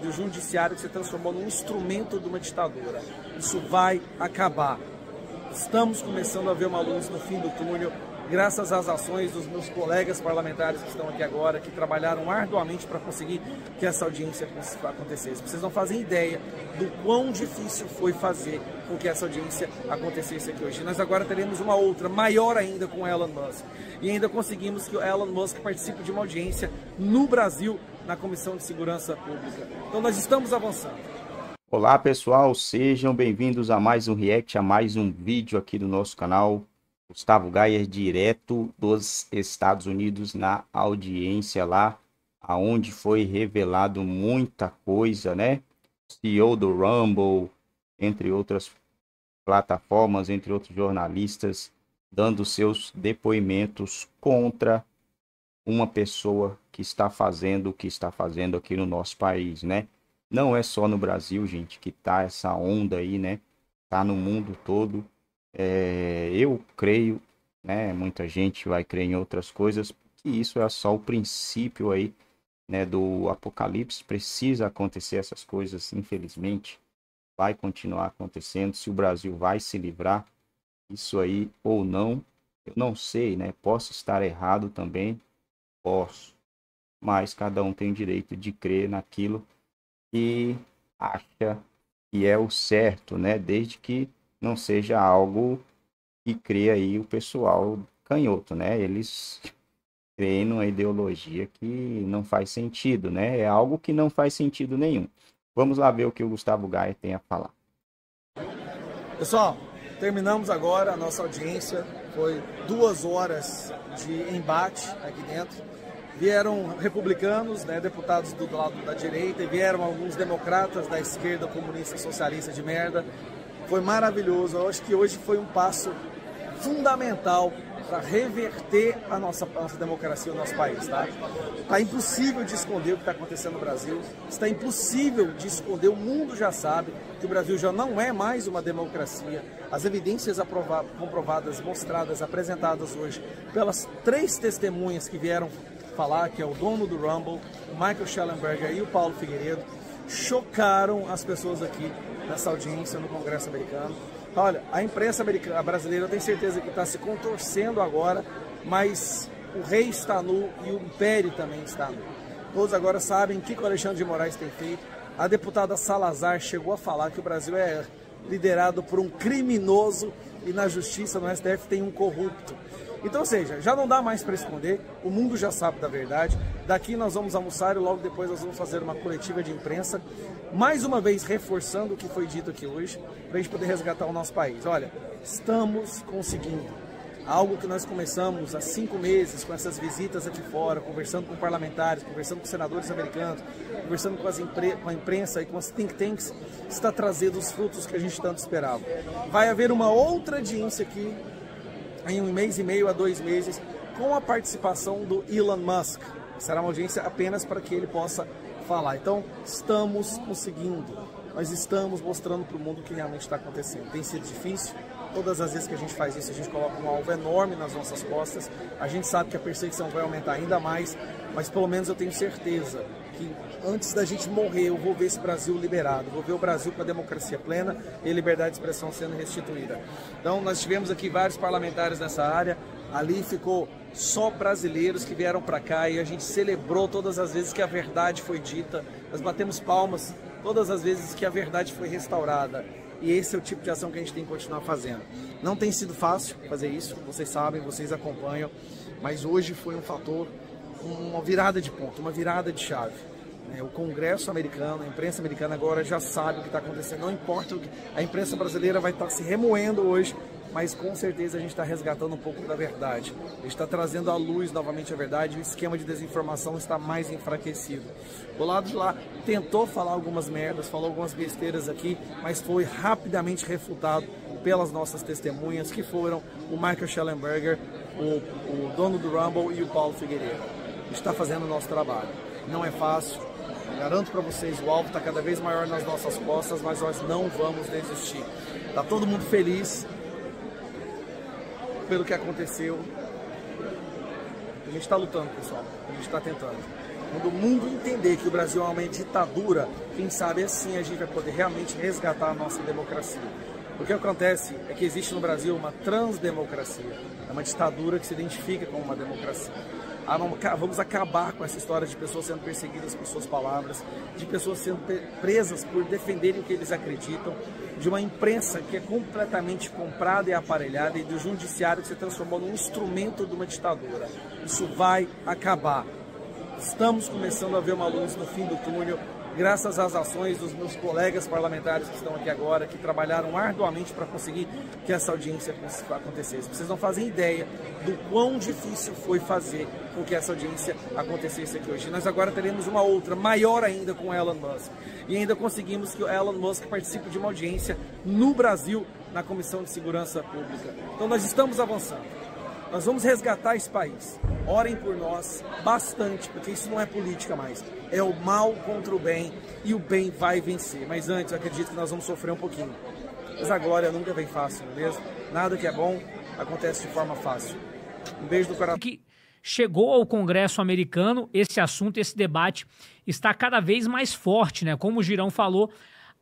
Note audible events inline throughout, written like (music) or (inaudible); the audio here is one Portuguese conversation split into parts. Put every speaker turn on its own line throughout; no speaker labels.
do judiciário que se transformou num instrumento de uma ditadura. Isso vai acabar. Estamos começando a ver uma luz no fim do túnel graças às ações dos meus colegas parlamentares que estão aqui agora, que trabalharam arduamente para conseguir que essa audiência acontecesse. Vocês não fazem ideia do quão difícil foi fazer com que essa audiência acontecesse aqui hoje. Nós agora teremos uma outra, maior ainda, com Elon Musk. E ainda conseguimos que o Elon Musk participe de uma audiência no Brasil, na Comissão de Segurança Pública. Então nós estamos avançando.
Olá pessoal, sejam bem-vindos a mais um react, a mais um vídeo aqui do nosso canal. Gustavo Gaia direto dos Estados Unidos na audiência lá, aonde foi revelado muita coisa, né? CEO do Rumble, entre outras plataformas, entre outros jornalistas, dando seus depoimentos contra uma pessoa que está fazendo o que está fazendo aqui no nosso país, né? Não é só no Brasil, gente, que tá essa onda aí, né? Tá no mundo todo é, eu creio, né, muita gente vai crer em outras coisas, que isso é só o princípio aí, né, do apocalipse. Precisa acontecer essas coisas, infelizmente, vai continuar acontecendo. Se o Brasil vai se livrar isso aí ou não, eu não sei, né? Posso estar errado também, posso, mas cada um tem o direito de crer naquilo que acha que é o certo, né? Desde que não seja algo que cria aí o pessoal canhoto, né? Eles creem numa ideologia que não faz sentido, né? É algo que não faz sentido nenhum. Vamos lá ver o que o Gustavo Gaia tem a falar.
Pessoal, terminamos agora a nossa audiência. Foi duas horas de embate aqui dentro. Vieram republicanos, né, deputados do lado da direita, e vieram alguns democratas da esquerda comunista socialista de merda, foi maravilhoso. Eu acho que hoje foi um passo fundamental para reverter a nossa, a nossa democracia, o nosso país, tá? Está impossível de esconder o que está acontecendo no Brasil, está impossível de esconder, o mundo já sabe que o Brasil já não é mais uma democracia. As evidências comprovadas, mostradas, apresentadas hoje pelas três testemunhas que vieram falar, que é o dono do Rumble, o Michael Schellenberger e o Paulo Figueiredo, chocaram as pessoas aqui nessa audiência no Congresso americano. Olha, a imprensa americana, a brasileira, eu tenho certeza que está se contorcendo agora, mas o rei está nu e o império também está nu. Todos agora sabem o que o Alexandre de Moraes tem feito. A deputada Salazar chegou a falar que o Brasil é liderado por um criminoso e na justiça, no STF, tem um corrupto. Então, ou seja, já não dá mais para esconder, o mundo já sabe da verdade. Daqui nós vamos almoçar e logo depois nós vamos fazer uma coletiva de imprensa, mais uma vez reforçando o que foi dito aqui hoje, para a gente poder resgatar o nosso país. Olha, estamos conseguindo. Algo que nós começamos há cinco meses com essas visitas aqui fora, conversando com parlamentares, conversando com senadores americanos, conversando com, com a imprensa e com as think tanks, está trazendo os frutos que a gente tanto esperava. Vai haver uma outra audiência aqui em um mês e meio a dois meses, com a participação do Elon Musk. Será uma audiência apenas para que ele possa falar. Então, estamos conseguindo, nós estamos mostrando para o mundo o que realmente está acontecendo. Tem sido difícil, todas as vezes que a gente faz isso, a gente coloca um alvo enorme nas nossas costas. A gente sabe que a perseguição vai aumentar ainda mais, mas pelo menos eu tenho certeza que antes da gente morrer, eu vou ver esse Brasil liberado, vou ver o Brasil com a democracia plena e a liberdade de expressão sendo restituída. Então, nós tivemos aqui vários parlamentares nessa área, ali ficou só brasileiros que vieram para cá e a gente celebrou todas as vezes que a verdade foi dita, nós batemos palmas todas as vezes que a verdade foi restaurada. E esse é o tipo de ação que a gente tem que continuar fazendo. Não tem sido fácil fazer isso, vocês sabem, vocês acompanham, mas hoje foi um fator, uma virada de ponto, uma virada de chave. É, o Congresso americano, a imprensa americana agora já sabe o que está acontecendo. Não importa o que a imprensa brasileira vai estar tá se remoendo hoje, mas com certeza a gente está resgatando um pouco da verdade. A gente está trazendo à luz novamente a verdade. O esquema de desinformação está mais enfraquecido. O lado de lá tentou falar algumas merdas, falou algumas besteiras aqui, mas foi rapidamente refutado pelas nossas testemunhas, que foram o Michael Schellenberger, o, o dono do Rumble e o Paulo Figueiredo. A gente está fazendo o nosso trabalho. Não é fácil, Garanto para vocês, o alvo está cada vez maior nas nossas costas, mas nós não vamos desistir. Está todo mundo feliz pelo que aconteceu. A gente está lutando, pessoal. A gente está tentando. Quando o mundo entender que o Brasil é uma ditadura, quem sabe assim a gente vai poder realmente resgatar a nossa democracia. O que acontece é que existe no Brasil uma transdemocracia, é uma ditadura que se identifica como uma democracia. Ah, vamos acabar com essa história de pessoas sendo perseguidas por suas palavras, de pessoas sendo presas por defenderem o que eles acreditam, de uma imprensa que é completamente comprada e aparelhada e do judiciário que se transformou num instrumento de uma ditadura. Isso vai acabar. Estamos começando a ver uma luz no fim do túnel graças às ações dos meus colegas parlamentares que estão aqui agora, que trabalharam arduamente para conseguir que essa audiência acontecesse. Vocês não fazem ideia do quão difícil foi fazer com que essa audiência acontecesse aqui hoje. Nós agora teremos uma outra, maior ainda, com Elon Musk. E ainda conseguimos que o Elon Musk participe de uma audiência no Brasil, na Comissão de Segurança Pública. Então nós estamos avançando. Nós vamos resgatar esse país. Orem por nós bastante, porque isso não é política mais. É o mal contra o bem e o bem vai vencer. Mas antes, eu acredito que nós vamos sofrer um pouquinho. Mas a glória nunca vem fácil, não é mesmo? Nada que é bom acontece de forma fácil. Um beijo do coração.
Que chegou ao Congresso americano, esse assunto, esse debate está cada vez mais forte, né? Como o Girão falou,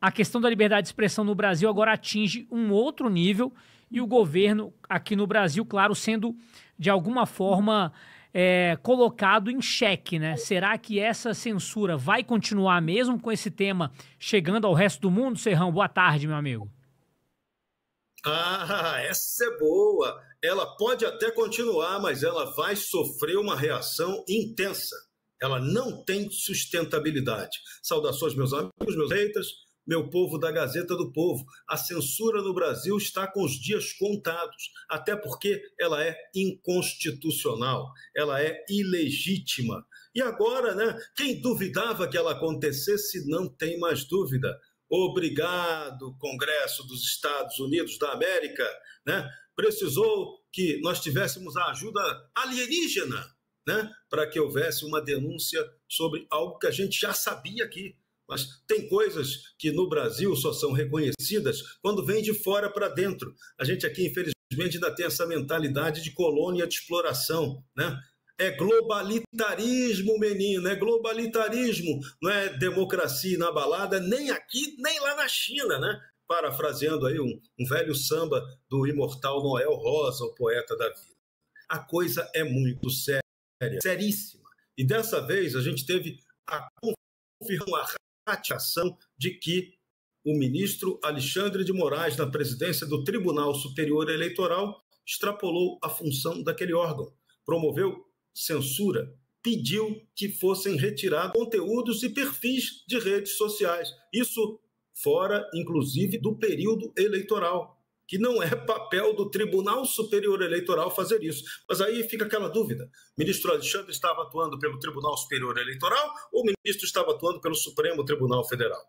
a questão da liberdade de expressão no Brasil agora atinge um outro nível e o governo aqui no Brasil, claro, sendo de alguma forma é, colocado em xeque, né? Será que essa censura vai continuar mesmo com esse tema chegando ao resto do mundo? Serrão, boa tarde, meu amigo.
Ah, essa é boa. Ela pode até continuar, mas ela vai sofrer uma reação intensa. Ela não tem sustentabilidade. Saudações, meus amigos, meus haters meu povo da Gazeta do Povo, a censura no Brasil está com os dias contados, até porque ela é inconstitucional, ela é ilegítima. E agora, né, quem duvidava que ela acontecesse não tem mais dúvida. Obrigado, Congresso dos Estados Unidos da América, né? Precisou que nós tivéssemos a ajuda alienígena, né, para que houvesse uma denúncia sobre algo que a gente já sabia aqui mas tem coisas que no Brasil só são reconhecidas quando vem de fora para dentro. A gente aqui, infelizmente, ainda tem essa mentalidade de colônia de exploração, né? É globalitarismo, menino, é globalitarismo, não é democracia inabalada, nem aqui, nem lá na China, né? Parafraseando aí um, um velho samba do imortal Noel Rosa, o poeta da vida. A coisa é muito séria, seríssima. E dessa vez a gente teve a confirmação ratificação de que o ministro Alexandre de Moraes, na presidência do Tribunal Superior Eleitoral, extrapolou a função daquele órgão, promoveu censura, pediu que fossem retirados conteúdos e perfis de redes sociais. Isso fora, inclusive, do período eleitoral que não é papel do Tribunal Superior Eleitoral fazer isso. Mas aí fica aquela dúvida: o ministro Alexandre estava atuando pelo Tribunal Superior Eleitoral ou o ministro estava atuando pelo Supremo Tribunal Federal?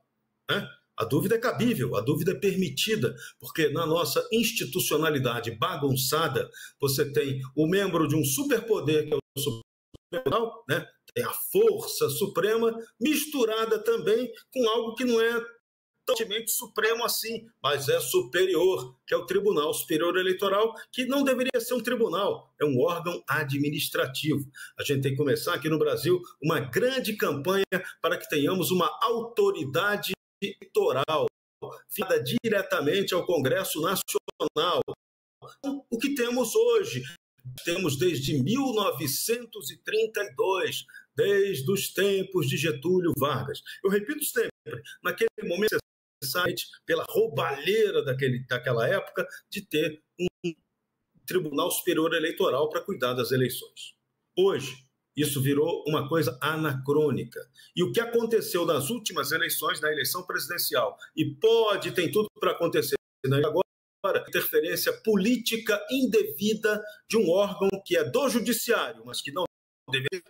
Né? A dúvida é cabível, a dúvida é permitida, porque na nossa institucionalidade bagunçada, você tem o membro de um superpoder, que é o Supremo né? tem a força suprema, misturada também com algo que não é totalmente supremo assim, mas é superior, que é o Tribunal Superior Eleitoral, que não deveria ser um tribunal, é um órgão administrativo. A gente tem que começar aqui no Brasil uma grande campanha para que tenhamos uma autoridade eleitoral vinda diretamente ao Congresso Nacional. O que temos hoje? Temos desde 1932, desde os tempos de Getúlio Vargas. Eu repito sempre, naquele momento site pela roubalheira daquele, daquela época de ter um Tribunal Superior Eleitoral para cuidar das eleições. Hoje, isso virou uma coisa anacrônica. E o que aconteceu nas últimas eleições, na eleição presidencial, e pode, tem tudo para acontecer né? agora, interferência política indevida de um órgão que é do judiciário, mas que não deveria.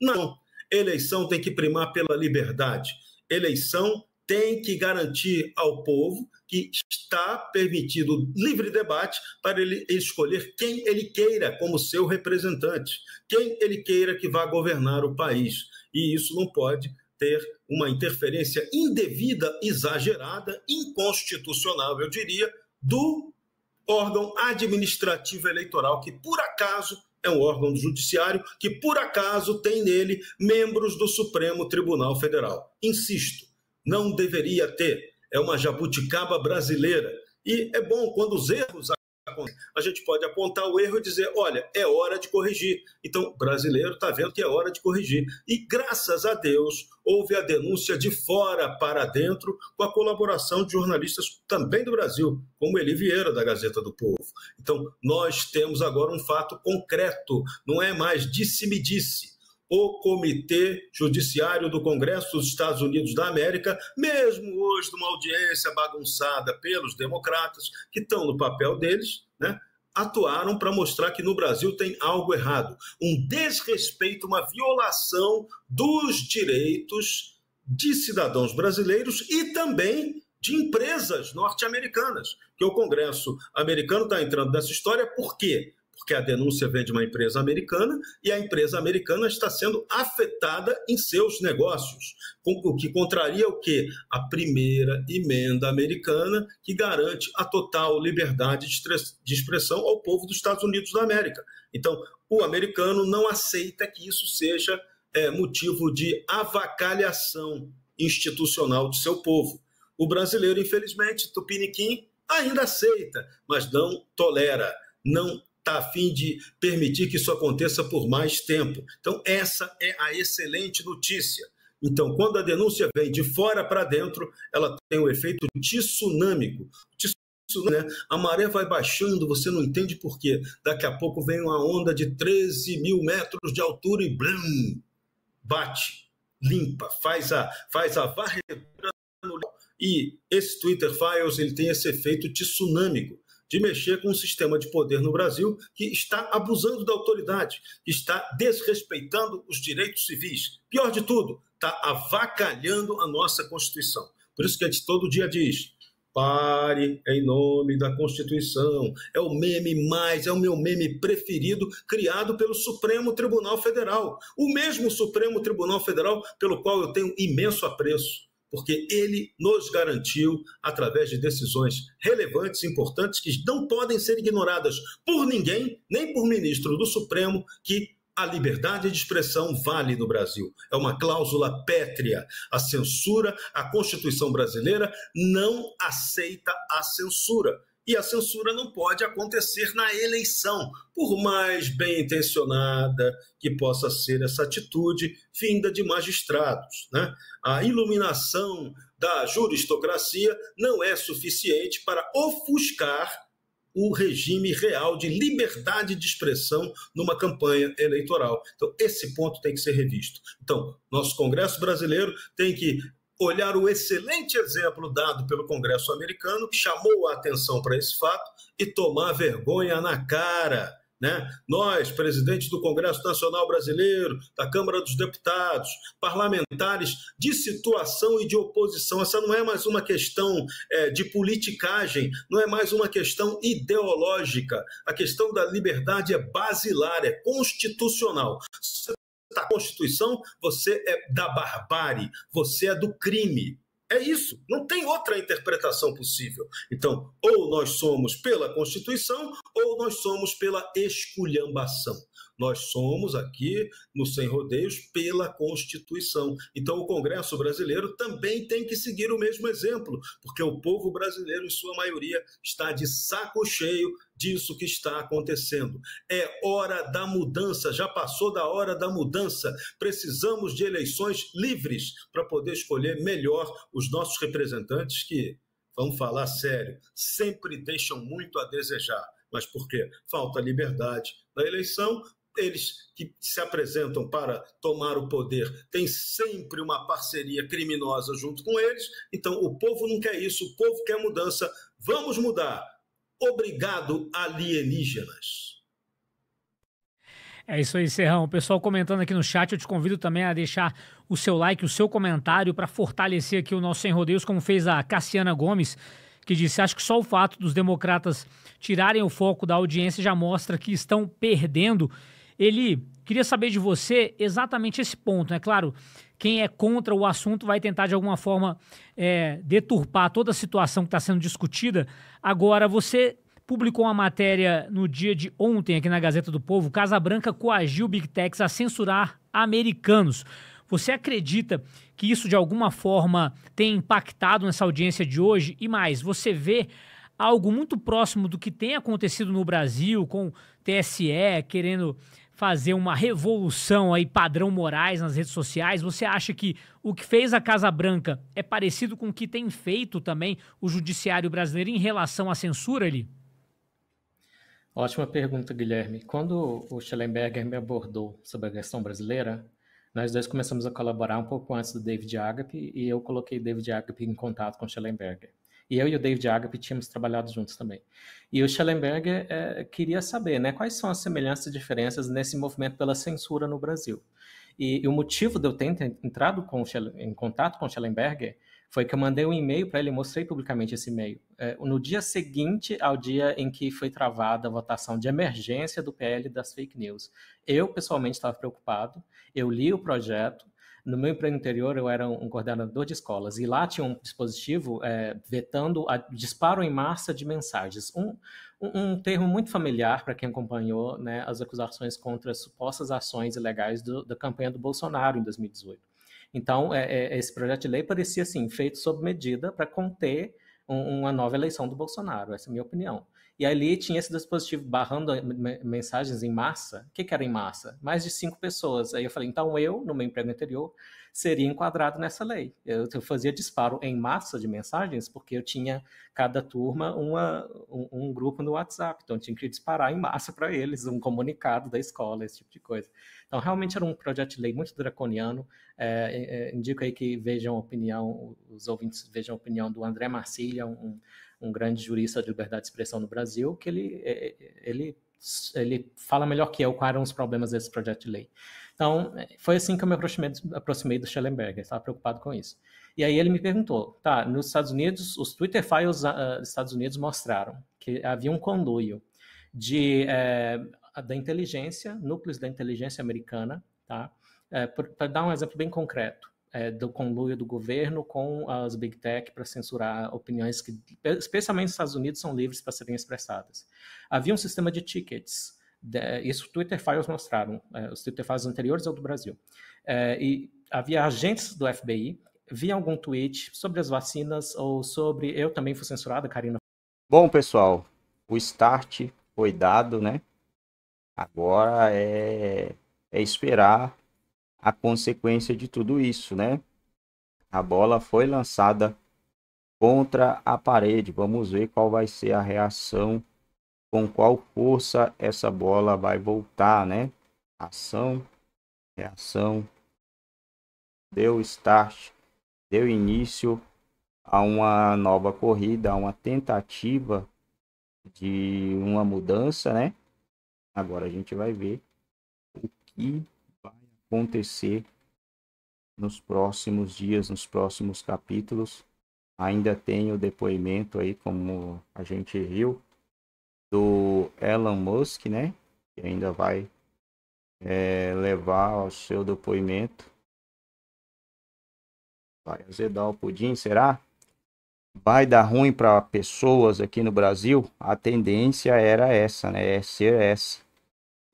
Não. Eleição tem que primar pela liberdade. Eleição tem que garantir ao povo que está permitido livre debate para ele escolher quem ele queira como seu representante, quem ele queira que vá governar o país. E isso não pode ter uma interferência indevida, exagerada, inconstitucional, eu diria, do órgão administrativo eleitoral, que por acaso é um órgão do judiciário que, por acaso, tem nele membros do Supremo Tribunal Federal. Insisto, não deveria ter. É uma jabuticaba brasileira. E é bom quando os erros a gente pode apontar o erro e dizer: olha, é hora de corrigir. Então, o brasileiro está vendo que é hora de corrigir. E graças a Deus, houve a denúncia de fora para dentro, com a colaboração de jornalistas também do Brasil, como Eli Vieira, da Gazeta do Povo. Então, nós temos agora um fato concreto, não é mais disse-me-disse o Comitê Judiciário do Congresso dos Estados Unidos da América, mesmo hoje numa audiência bagunçada pelos democratas, que estão no papel deles, né, atuaram para mostrar que no Brasil tem algo errado, um desrespeito, uma violação dos direitos de cidadãos brasileiros e também de empresas norte-americanas, que o Congresso americano está entrando nessa história por quê? Porque a denúncia vem de uma empresa americana e a empresa americana está sendo afetada em seus negócios, o que contraria o que? A primeira emenda americana que garante a total liberdade de expressão ao povo dos Estados Unidos da América. Então, o americano não aceita que isso seja é, motivo de avacalhação institucional do seu povo. O brasileiro, infelizmente, Tupiniquim, ainda aceita, mas não tolera, não está a fim de permitir que isso aconteça por mais tempo. Então, essa é a excelente notícia. Então, quando a denúncia vem de fora para dentro, ela tem o um efeito tsunâmico. Né? A maré vai baixando, você não entende por quê. Daqui a pouco vem uma onda de 13 mil metros de altura e blum, bate, limpa, faz a, faz a varredura e esse Twitter Files ele tem esse efeito tsunâmico de mexer com um sistema de poder no Brasil que está abusando da autoridade, que está desrespeitando os direitos civis. Pior de tudo, está avacalhando a nossa Constituição. Por isso que a gente todo dia diz: pare em nome da Constituição. É o meme mais, é o meu meme preferido, criado pelo Supremo Tribunal Federal. O mesmo Supremo Tribunal Federal pelo qual eu tenho imenso apreço porque ele nos garantiu, através de decisões relevantes, importantes, que não podem ser ignoradas por ninguém, nem por ministro do Supremo, que a liberdade de expressão vale no Brasil. É uma cláusula pétrea. A censura, a Constituição brasileira não aceita a censura. E a censura não pode acontecer na eleição, por mais bem intencionada que possa ser essa atitude vinda de magistrados. Né? A iluminação da juristocracia não é suficiente para ofuscar o regime real de liberdade de expressão numa campanha eleitoral. Então, esse ponto tem que ser revisto. Então, nosso Congresso brasileiro tem que olhar o excelente exemplo dado pelo Congresso americano, que chamou a atenção para esse fato, e tomar vergonha na cara. Né? Nós, presidentes do Congresso Nacional Brasileiro, da Câmara dos Deputados, parlamentares de situação e de oposição, essa não é mais uma questão é, de politicagem, não é mais uma questão ideológica. A questão da liberdade é basilar, é constitucional. Você da Constituição, você é da barbárie, você é do crime. É isso, não tem outra interpretação possível. Então, ou nós somos pela Constituição, ou nós somos pela esculhambação. Nós somos aqui no Sem Rodeios pela Constituição. Então, o Congresso brasileiro também tem que seguir o mesmo exemplo, porque o povo brasileiro, em sua maioria, está de saco cheio disso que está acontecendo. É hora da mudança, já passou da hora da mudança. Precisamos de eleições livres para poder escolher melhor os nossos representantes que, vamos falar sério, sempre deixam muito a desejar. Mas por quê? Falta liberdade na eleição, eles que se apresentam para tomar o poder têm sempre uma parceria criminosa junto com eles. Então, o povo não quer isso, o povo quer mudança. Vamos mudar. Obrigado, alienígenas.
É isso aí, Serrão. O pessoal comentando aqui no chat, eu te convido também a deixar o seu like, o seu comentário para fortalecer aqui o nosso Sem Rodeios, como fez a Cassiana Gomes, que disse: Acho que só o fato dos democratas tirarem o foco da audiência já mostra que estão perdendo ele queria saber de você exatamente esse ponto. Né? claro, quem é contra o assunto vai tentar de alguma forma é, deturpar toda a situação que está sendo discutida. Agora, você publicou uma matéria no dia de ontem aqui na Gazeta do Povo. Casa Branca coagiu Big Techs a censurar americanos. Você acredita que isso de alguma forma tem impactado nessa audiência de hoje? E mais, você vê algo muito próximo do que tem acontecido no Brasil com TSE querendo fazer uma revolução aí padrão Moraes nas redes sociais? Você acha que o que fez a Casa Branca é parecido com o que tem feito também o judiciário brasileiro em relação à censura ali?
Ótima pergunta, Guilherme. Quando o Schellenberger me abordou sobre a questão brasileira, nós dois começamos a colaborar um pouco antes do David Agape e eu coloquei David Agape em contato com o Schellenberger. E eu e o David Agape tínhamos trabalhado juntos também. E o Schellenberger é, queria saber né, quais são as semelhanças e diferenças nesse movimento pela censura no Brasil. E, e o motivo de eu ter entrado com, em contato com o Schellenberger foi que eu mandei um e-mail para ele, mostrei publicamente esse e-mail. É, no dia seguinte ao dia em que foi travada a votação de emergência do PL das fake news. Eu, pessoalmente, estava preocupado, eu li o projeto, no meu emprego anterior, eu era um coordenador de escolas e lá tinha um dispositivo é, vetando a disparo em massa de mensagens. Um, um, um termo muito familiar para quem acompanhou né, as acusações contra as supostas ações ilegais do, da campanha do Bolsonaro em 2018. Então, é, é, esse projeto de lei parecia assim, feito sob medida para conter um, uma nova eleição do Bolsonaro, essa é a minha opinião. E ali tinha esse dispositivo barrando mensagens em massa. O que, que era em massa? Mais de cinco pessoas. Aí eu falei, então eu, no meu emprego anterior, seria enquadrado nessa lei. Eu, eu, fazia disparo em massa de mensagens porque eu tinha cada turma uma, um, um grupo no WhatsApp, então eu tinha que disparar em massa para eles um comunicado da escola, esse tipo de coisa. Então realmente era um projeto de lei muito draconiano. É, é, indico aí que vejam a opinião, os ouvintes vejam a opinião do André Marcilha, um, um grande jurista de liberdade de expressão no Brasil, que ele, é, é, ele, ele fala melhor que eu quais eram os problemas desse projeto de lei. Então, foi assim que eu me aproximei, aproximei do Schellenberger, estava preocupado com isso. E aí ele me perguntou, tá, nos Estados Unidos, os Twitter Files uh, dos Estados Unidos mostraram que havia um conluio de, é, da inteligência, núcleos da inteligência americana, tá, é, para dar um exemplo bem concreto, é, do conluio do governo com as big tech para censurar opiniões que, especialmente nos Estados Unidos, são livres para serem expressadas. Havia um sistema de tickets, de, isso Twitter Files mostraram, é, os Twitter Files anteriores ao do Brasil. É, e havia agentes do FBI, via algum tweet sobre as vacinas ou sobre. Eu também fui censurada, Karina.
Bom, pessoal, o start foi dado, né? Agora é, é esperar a consequência de tudo isso, né? A bola foi lançada contra a parede. Vamos ver qual vai ser a reação, com qual força essa bola vai voltar, né? Ação, reação. Deu start, deu início a uma nova corrida, a uma tentativa de uma mudança, né? Agora a gente vai ver o que acontecer nos próximos dias, nos próximos capítulos. Ainda tem o depoimento aí, como a gente viu, do Elon Musk, né? Que ainda vai é, levar ao seu depoimento. Vai azedar o pudim, será? Vai dar ruim para pessoas aqui no Brasil? A tendência era essa, né? É ser essa.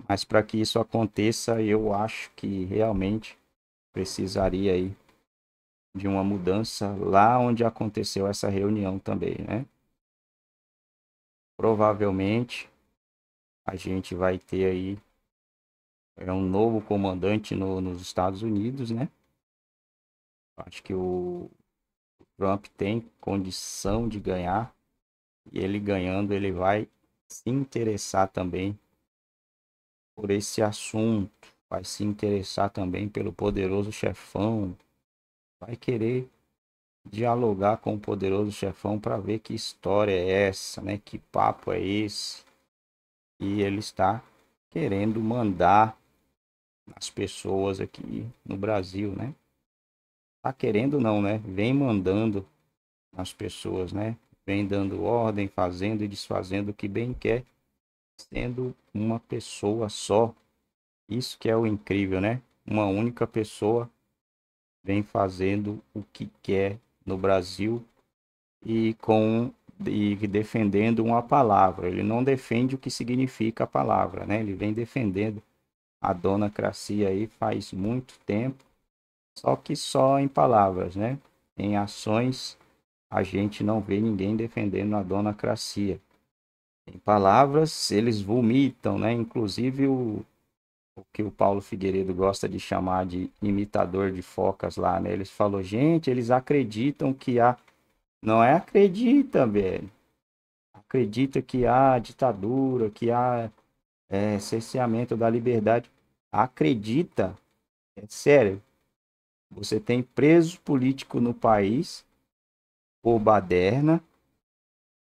Mas para que isso aconteça, eu acho que realmente precisaria aí de uma mudança lá onde aconteceu essa reunião também, né? Provavelmente a gente vai ter aí é um novo comandante no, nos Estados Unidos, né? Acho que o, o Trump tem condição de ganhar e ele ganhando ele vai se interessar também por esse assunto, vai se interessar também pelo poderoso chefão, vai querer dialogar com o poderoso chefão para ver que história é essa, né? Que papo é esse? E ele está querendo mandar as pessoas aqui no Brasil, né? Tá querendo não, né? Vem mandando as pessoas, né? Vem dando ordem, fazendo e desfazendo o que bem quer sendo uma pessoa só. Isso que é o incrível, né? Uma única pessoa vem fazendo o que quer no Brasil e com e defendendo uma palavra. Ele não defende o que significa a palavra, né? Ele vem defendendo a donacracia aí faz muito tempo, só que só em palavras, né? Em ações a gente não vê ninguém defendendo a donacracia. Em palavras, eles vomitam, né? Inclusive o, o que o Paulo Figueiredo gosta de chamar de imitador de focas lá, né? Eles falou, gente, eles acreditam que há não é acredita, velho. Acredita que há ditadura, que há é, cerceamento da liberdade. Acredita. É sério. Você tem preso político no país, o baderna,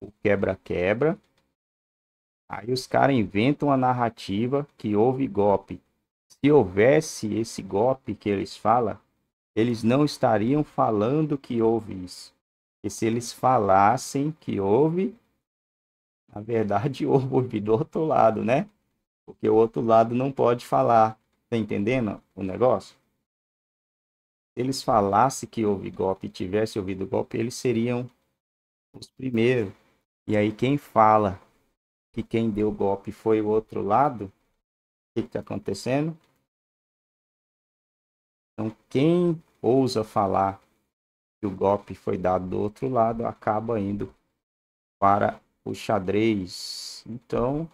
o quebra-quebra. Aí os caras inventam a narrativa que houve golpe. Se houvesse esse golpe que eles falam, eles não estariam falando que houve isso. E se eles falassem que houve, na verdade (laughs) houve do outro lado, né? Porque o outro lado não pode falar. Tá entendendo o negócio? Se eles falassem que houve golpe e tivesse ouvido golpe, eles seriam os primeiros. E aí quem fala que quem deu golpe foi o outro lado, o que está acontecendo? Então quem ousa falar que o golpe foi dado do outro lado, acaba indo para o xadrez. Então,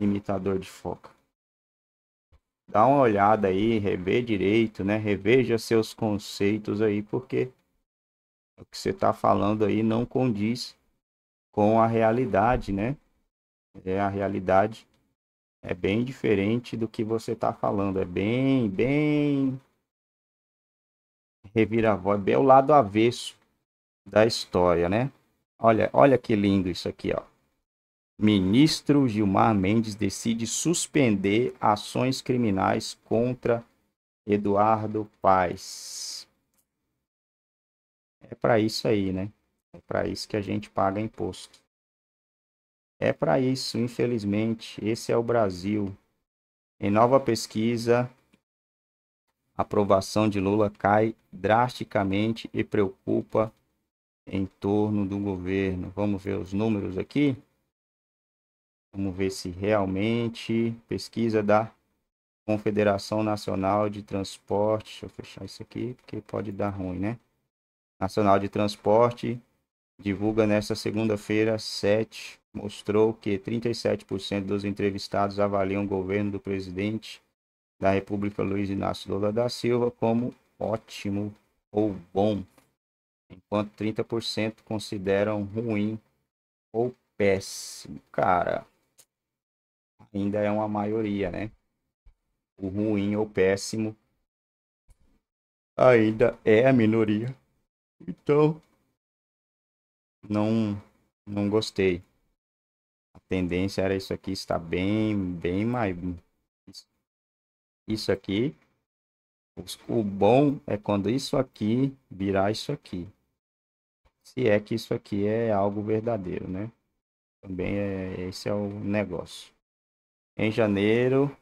imitador de foca. Dá uma olhada aí, rever direito, né? Reveja seus conceitos aí, porque o que você está falando aí não condiz com a realidade, né? É a realidade é bem diferente do que você está falando, é bem, bem reviravolta, é o lado avesso da história, né? Olha, olha que lindo isso aqui, ó. Ministro Gilmar Mendes decide suspender ações criminais contra Eduardo Paes. É para isso aí, né? É para isso que a gente paga imposto. É para isso, infelizmente, esse é o Brasil. Em nova pesquisa, a aprovação de Lula cai drasticamente e preocupa em torno do governo. Vamos ver os números aqui. Vamos ver se realmente pesquisa da Confederação Nacional de Transporte. Deixa eu fechar isso aqui, porque pode dar ruim, né? Nacional de Transporte divulga nesta segunda-feira, 7, mostrou que 37% dos entrevistados avaliam o governo do presidente da República Luiz Inácio Lula da Silva como ótimo ou bom, enquanto 30% consideram ruim ou péssimo. Cara, ainda é uma maioria, né? O ruim ou péssimo ainda é a minoria. Então, não não gostei. A tendência era isso aqui estar bem, bem mais isso aqui. O bom é quando isso aqui virar isso aqui. Se é que isso aqui é algo verdadeiro, né? Também é esse é o negócio. Em janeiro,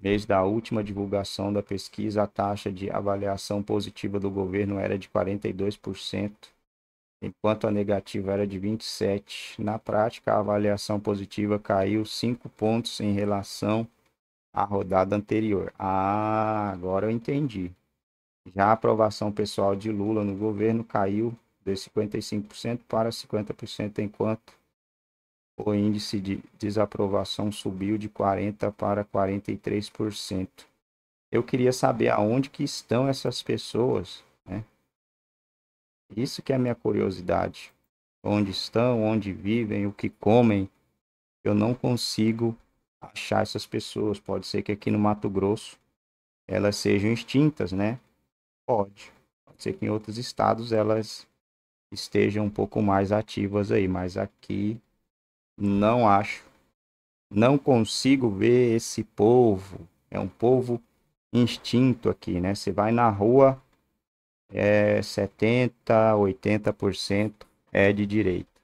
mês da última divulgação da pesquisa, a taxa de avaliação positiva do governo era de 42%, enquanto a negativa era de 27%. Na prática, a avaliação positiva caiu 5 pontos em relação a rodada anterior. Ah, agora eu entendi. Já a aprovação pessoal de Lula no governo caiu de 55% para 50%, enquanto o índice de desaprovação subiu de 40% para 43%. Eu queria saber aonde que estão essas pessoas? Isso que é a minha curiosidade. Onde estão, onde vivem, o que comem. Eu não consigo achar essas pessoas. Pode ser que aqui no Mato Grosso elas sejam extintas, né? Pode. Pode ser que em outros estados elas estejam um pouco mais ativas aí, mas aqui não acho. Não consigo ver esse povo. É um povo instinto aqui, né? Você vai na rua, é 70, 80% é de direita.